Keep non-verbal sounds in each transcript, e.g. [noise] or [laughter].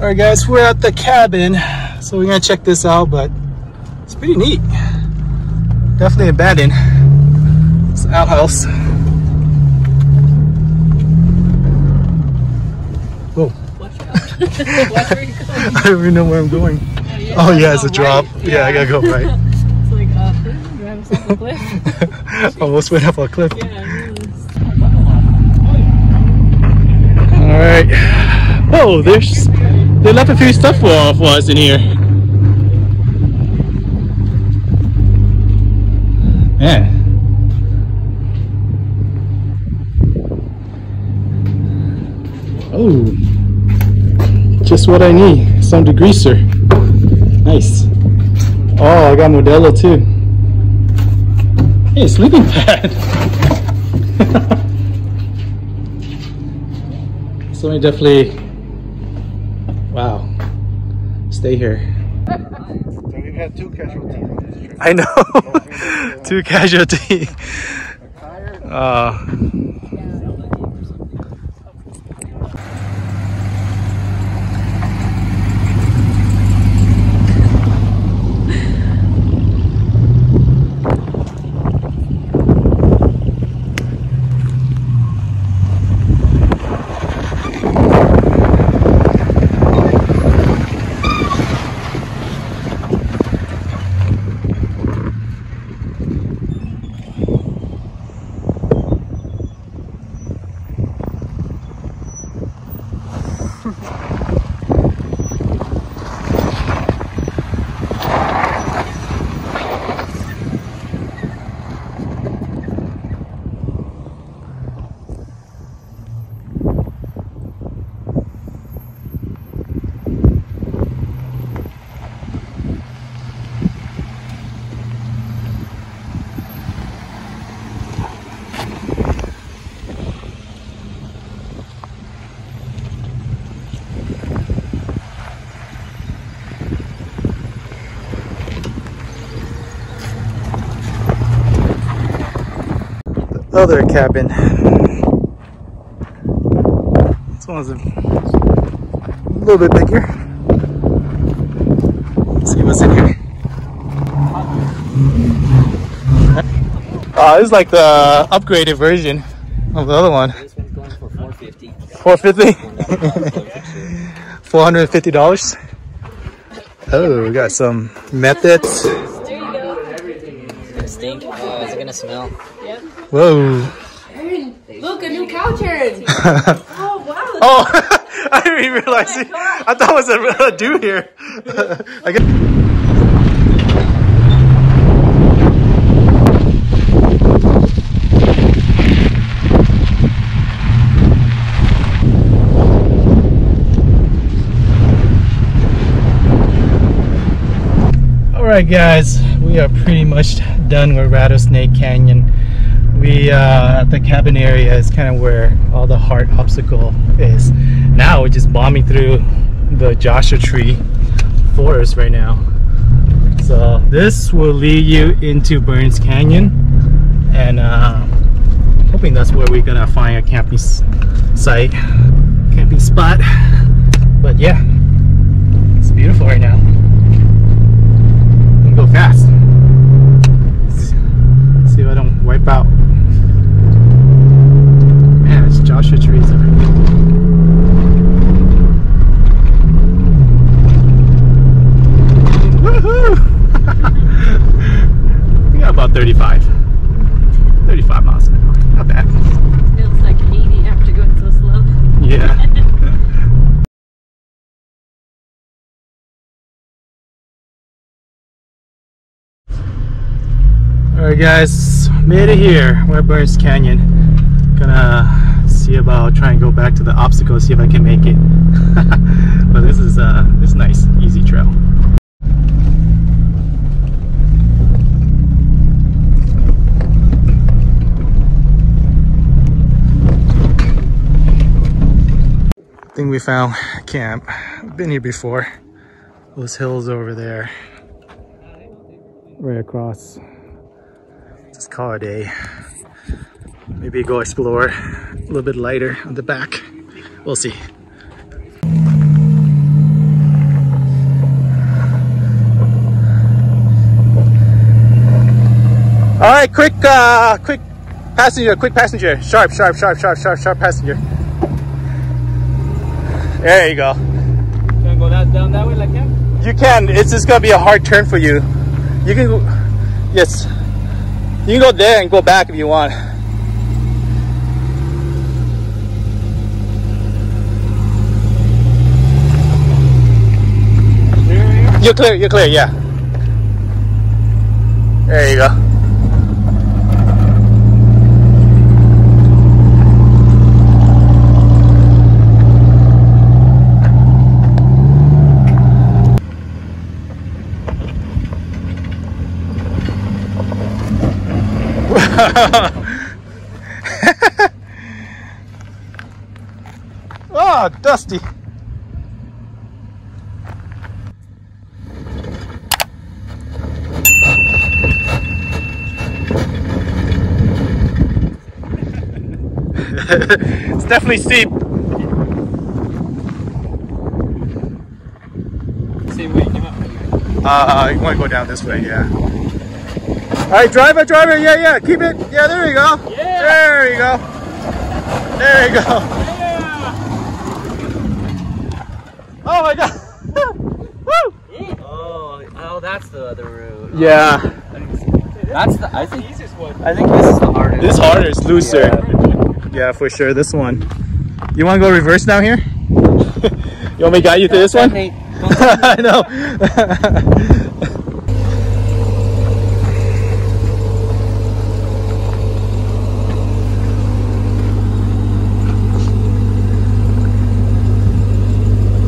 All right, guys, we're at the cabin, so we're gonna check this out, but it's pretty neat. Definitely abandoned. It's an outhouse. Whoa. [laughs] Watch out. [laughs] Watch where you go. I don't even know where I'm going. Yeah, Oh yeah, it's a drop. right. Yeah, I gotta go right. [laughs] It's like, uh, you have yourself a cliff. Almost went up a cliff. Yeah. All right. Whoa, there's they left a few stuff for, us in here. Man. Oh, just what I need. Some degreaser. Nice. Oh, I got Modelo too. Hey, sleeping pad. [laughs] So we definitely, wow, stay here. So we've had two casualties on this trip. I know, [laughs] two casualty. Uh, other cabin. This one's a little bit bigger. Let's see what's in here. Oh, this is like the upgraded version of the other one. This one's going for 450. 450 [laughs] $450. Oh, we got some methods. There you go. It's gonna stink. Uh, is it gonna smell? Whoa. Look, a new couch, Aaron. [laughs] oh, wow. [laughs] Oh, [laughs] I didn't even realize it. I thought it was a, a dude here. I guess. All right, guys, we are pretty much done with Rattlesnake Canyon. We uh, the cabin area is kind of where all the hard obstacle is. Now we're just bombing through the Joshua Tree forest right now. So this will lead you into Burns Canyon, and uh, I'm hoping that's where we're gonna find a camping site, camping spot. But yeah, it's beautiful right now. Go fast. See if I don't wipe out. Man, it's Joshua trees everywhere. Woohoo! [laughs] we got about 35. 35 miles an hour. Not bad. Feels like 80 after going so slow. Yeah. [laughs] Alright guys, made it here. We're Burns Canyon. Gonna see about try and go back to the obstacle, see if I can make it. [laughs] but this is uh this is nice, easy trail. I think we found camp. Been here before. Those hills over there. right across. Just call it a day. Maybe go explore a little bit lighter on the back. We'll see. All right, quick, uh, quick passenger, quick passenger. Sharp, sharp, sharp, sharp, sharp, sharp passenger. There you go. Can I go that, down that way like that? You can. It's just gonna be a hard turn for you. You can, go, yes. You can go there and go back if you want. You're clear. You're clear. Yeah. There you go. oh, [laughs] dusty. It's definitely steep. Same way you came up. Uh, you want to go down this way, yeah. All right, driver, driver, yeah, yeah, keep it. Yeah, there you go. Yeah. There you go. There you go. Yeah. Oh my God. [laughs] Woo! Oh, oh, that's the other route. Yeah, That's the. I think easiest one. I think this is the hardest. this harder, it's looser. Yeah, for sure. This one. You want to go reverse now here? [laughs] you want me to guide you through this one? [laughs] I know. [laughs]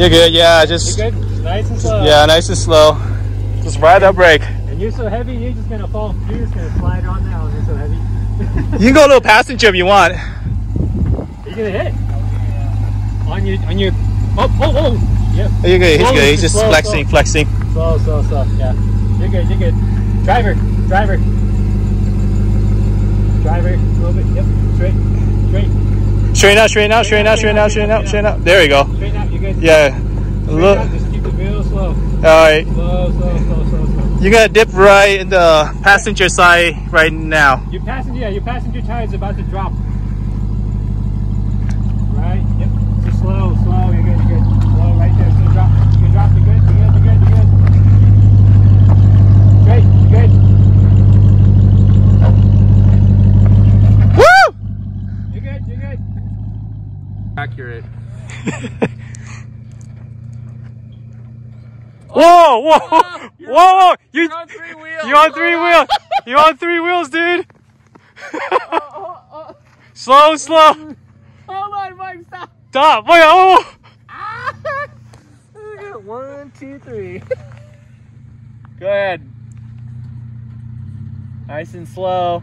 You're good, yeah, just You're Good, nice and slow. yeah, nice and slow. Just ride that brake. And you're so heavy, you're just gonna fall. You're just gonna slide on down. You're so heavy. You can go a little passenger if you want. You're gonna. On your, on your. Oh, oh, oh. Yep. Oh, you're good, he's good. He's just slow, flexing, flexing. Slow, slow, slow. Yeah. You're good. You're good. Driver, driver, driver. A little bit. Yep. Straight, straight, Straighten out, straighten out, straighten out, straighten out, straighten out, straighten out. There we go. straight out. You're good. Yeah. Look. Just keep it real slow. All right. Slow, slow, slow, slow, slow. You're gonna dip right in the passenger side right now. Your passenger, yeah, your passenger tire is about to drop. Right, yep. Just slow, slow. You're good, you're good. Slow, right there. It's gonna drop. You're gonna drop. You're good, you're good, you're good, you're good. Great, you're good. Woo! You're good, you're good. Accurate. [laughs] Whoa, whoa, whoa, whoa! You, You're on three wheels. you're on three wheels. You're on three wheels, dude. [laughs] slow, slow. Hold on, Mike. Stop. Stop. Wait, oh. [laughs] One, two, three. Go ahead. Nice and slow.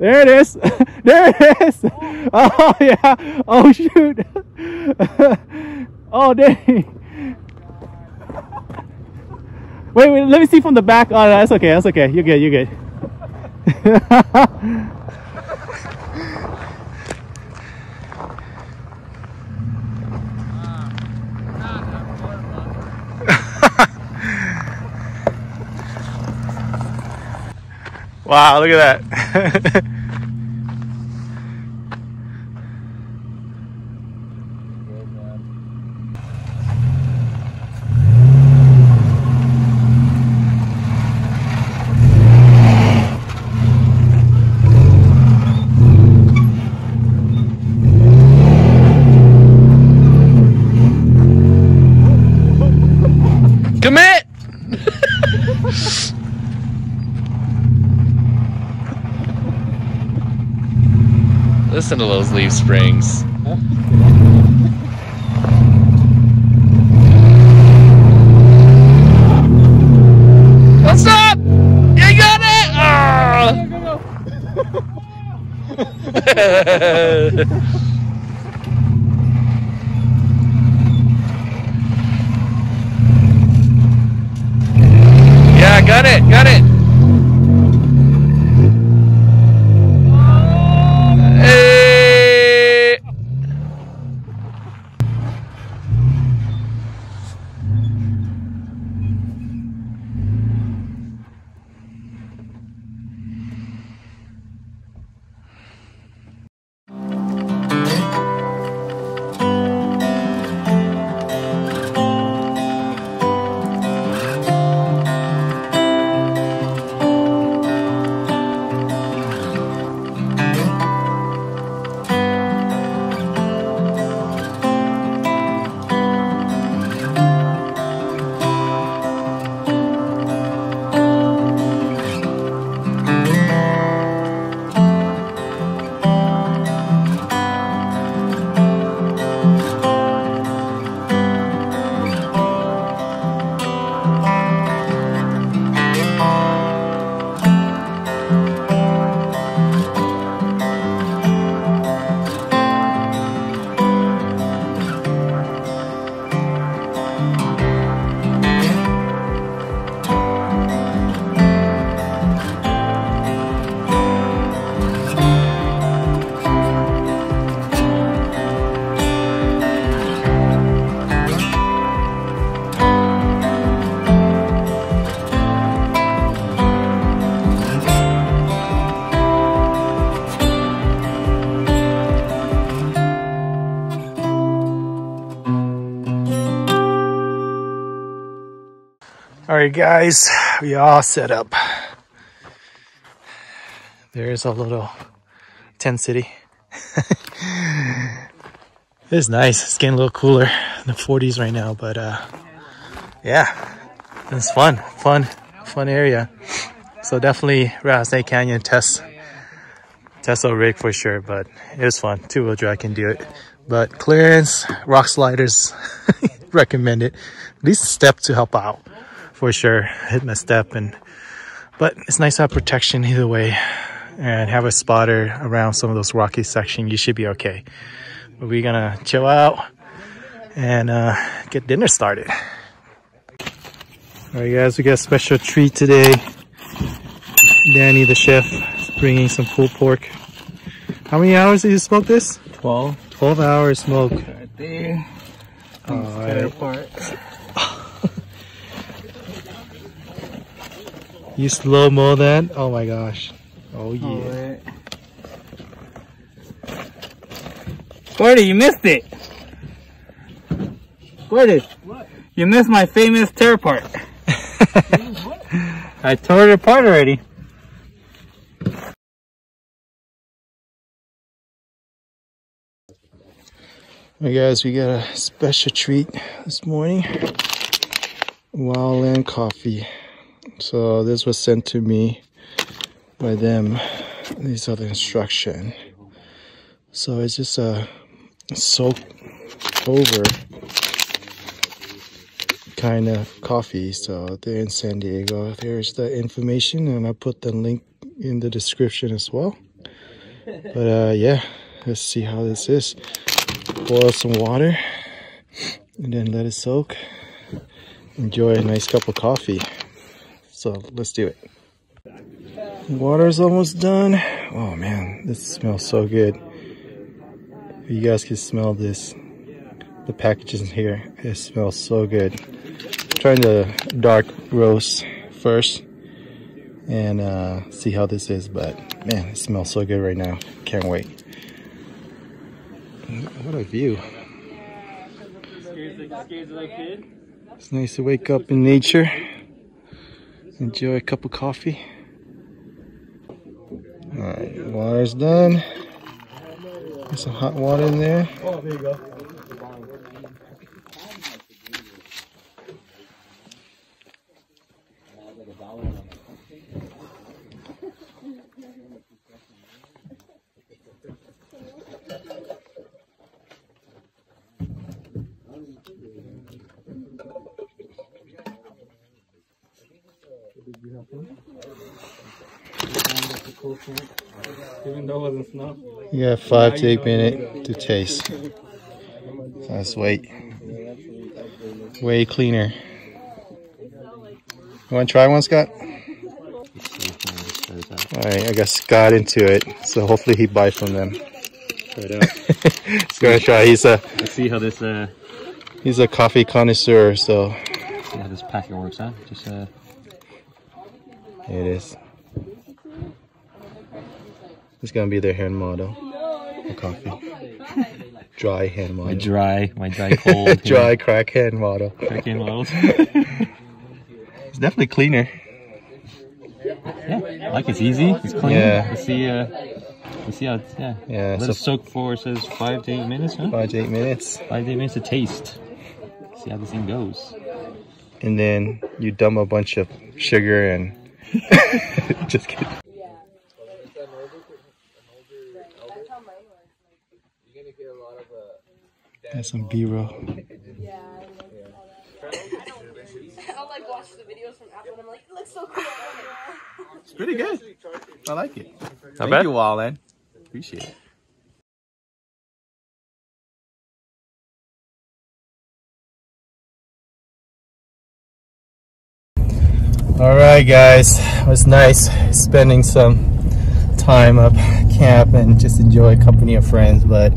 There it is. [laughs] There it is. Oh, oh yeah. Oh shoot. [laughs] Oh dang. Wait, wait, let me see from the back. Oh, that's okay. That's okay. You're good. You're good. [laughs] wow, look at that. [laughs] listen to those leaf springs. What's up? You got it? Ah! [laughs] yeah, got it, got it. Right, guys, we all set up. There's a little tent city. [laughs] it's nice. It's getting a little cooler in the 40s right now, but uh, yeah, it's fun, fun, fun area. So definitely Rattlesnake Canyon test, test a rig for sure, but it was fun. Two wheel drive can do it, but clearance, rock sliders, [laughs] recommend it. At least step to help out for sure. Hit my step and, but it's nice to have protection either way and have a spotter around some of those rocky sections. You should be okay. But we're gonna chill out and uh, get dinner started. All right, guys, we got a special treat today. Danny, the chef, is bringing some pulled pork. How many hours did you smoke this? 12 12 hours smoke. right there. All right. You slow mo that? Oh my gosh. Oh yeah. Alright. Gordy, you missed it. Gordy, you missed my famous tear part. [laughs] I tore it apart already. Hey guys, we got a special treat this morning. Wildland coffee. So this was sent to me by them. These are the instruction. So it's just a soak over kind of coffee. So they're in San Diego. There's the information and I put the link in the description as well. But uh, yeah, let's see how this is. Boil some water and then let it soak. Enjoy a nice cup of coffee. So let's do it. Water's almost done. Oh man, this smells so good. You guys can smell this. The packaging here, it smells so good. trying the dark roast first and uh, see how this is, but man, it smells so good right now. Can't wait. What a view. It's nice to wake up in nature. Enjoy a cup of coffee. Alright, water's done. There's some hot water in there. Oh, there you go. Even though it wasn't snow. Yeah, five to eight minute to taste. So let's. Way cleaner. You want to try one, Scott? All right, I got Scott into it, so hopefully he buys from them. Try it out. He's gonna try. He's a Let's see how this uh he's a coffee connoisseur, so see how this packet works, huh? Just uh it is. It's gonna be their hand model for coffee. Dry hand my model. dry, my dry [laughs] cold. Dry crack hand model. Cracking models. [laughs] It's definitely cleaner. yeah, I like it's easy. It's clean. Yeah. Let's see. Uh, let's see how. It's, yeah. Yeah, Let so it soak for it says five to eight minutes, huh? five to eight minutes. Five to eight minutes to taste. See how this thing goes. and then you dump a bunch of sugar and [laughs] just kidding. That's some B-roll. I'll like watch the videos from Apple and I'm like, it looks so cool. It's pretty good. I like it. Thank bad. you, Wallen. Appreciate it. All right, guys. It was nice spending some time up camp and just enjoy company of friends. But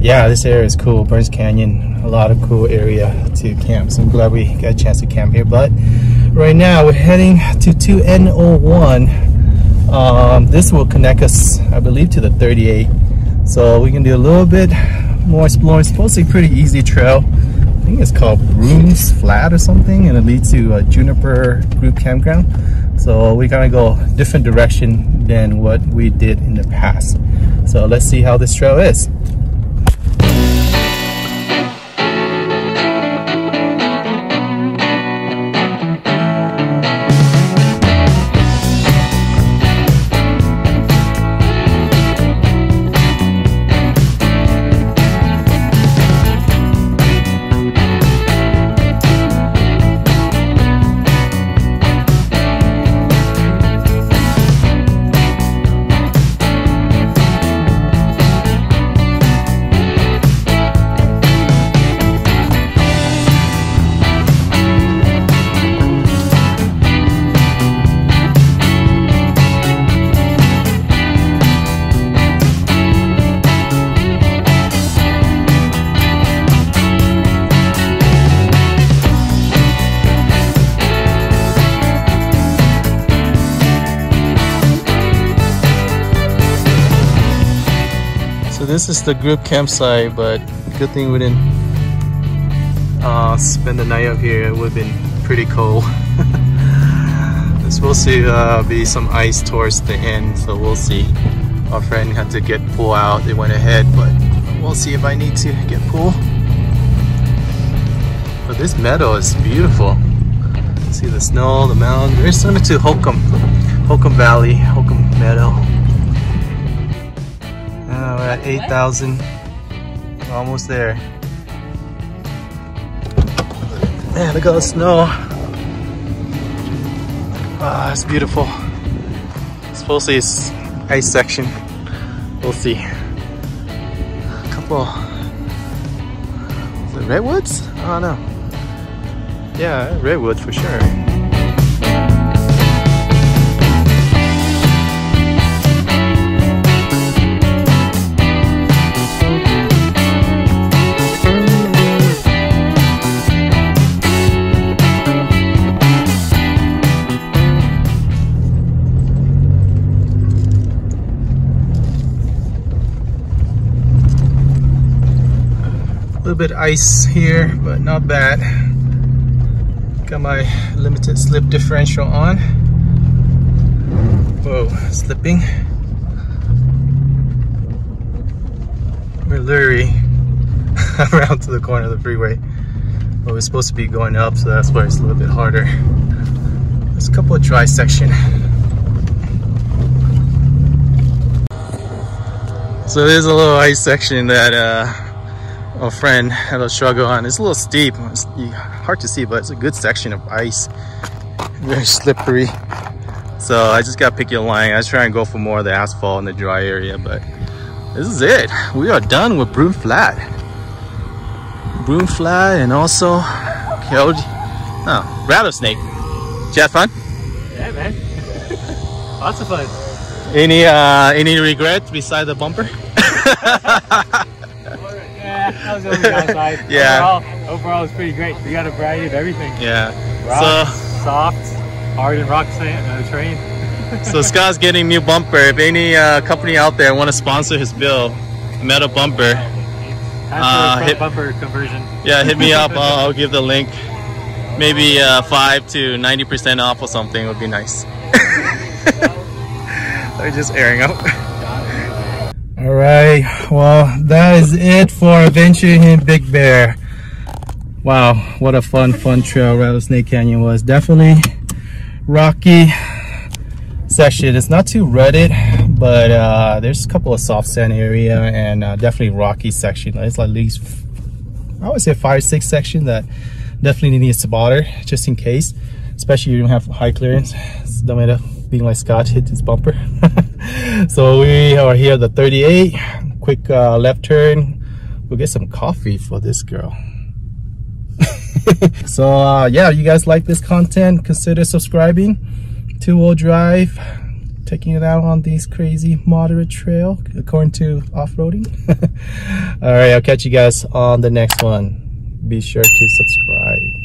yeah, this area is cool. Burns Canyon, a lot of cool area to camp. So I'm glad we got a chance to camp here. But right now we're heading to 2N01. Um, this will connect us, I believe, to the 38. So we can do a little bit more exploring. It's supposed to be a pretty easy trail. I think it's called Brooms Flat or something, and it leads to a Juniper Group Campground. So we're gonna go different direction than what we did in the past. So let's see how this trail is. This is the group campsite, but good thing we didn't uh, spend the night up here. It would have been pretty cold. There's supposed to uh, be some ice towards the end, so we'll see. Our friend had to get pulled out. They went ahead, but we'll see if I need to get pulled. But this meadow is beautiful. See the snow, the mountain. Very similar to Holcomb, Holcomb Valley, Holcomb Meadow. We're at 8,000. We're almost there. Man, look at the snow. Ah, it's beautiful. Supposedly it's ice section. We'll see. A couple. Is it redwoods? I don't know. Yeah, redwoods for sure. Little bit ice here, but not bad. Got my limited slip differential on. Whoa, slipping. We're literally [laughs] around to the corner of the freeway. But we're supposed to be going up, so that's why it's a little bit harder. There's a couple of dry section. So there's a little ice section that uh, a friend had a struggle on. It's a little steep. It's hard to see, but it's a good section of ice. Very slippery. So I just got picky line. I was trying to go for more of the asphalt in the dry area, but this is it. We are done with Broom Flat. Broom Flat and also killed oh, rattlesnake. Did you have fun? Yeah, man. [laughs] Lots of fun. Any uh any regrets beside the bumper? [laughs] That was the only downside. [laughs] Yeah. Overall, overall, it's pretty great. We got a variety of everything. yeah. Rocks, soft, hard and rock sand, uh, train. So so Scott's getting new bumper. If any uh, company out there want to sponsor his bill, metal bumper, Uh, hit- bumper conversion. yeah, hit me [laughs] up. I'll, I'll give the link. Maybe uh, five to ninety percent off or something would be nice. [laughs] I'm just airing out. All right, well that is it for adventuring in Big Bear. Wow, what a fun, fun trail Rattlesnake Canyon was. Definitely rocky section. It's not too rutted, but uh, there's a couple of soft sand area and uh, definitely rocky section. It's at least I would say five, six section that definitely needs to bother just in case, especially you don't have high clearance. So don't matter being like Scott hit his bumper. [laughs] so we are here at the 38, quick uh, left turn. We'll get some coffee for this girl. [laughs] so uh, yeah, you guys like this content, consider subscribing. Two-wheel drive, taking it out on these crazy moderate trail according to off-roading. [laughs] All right, I'll catch you guys on the next one. Be sure to subscribe.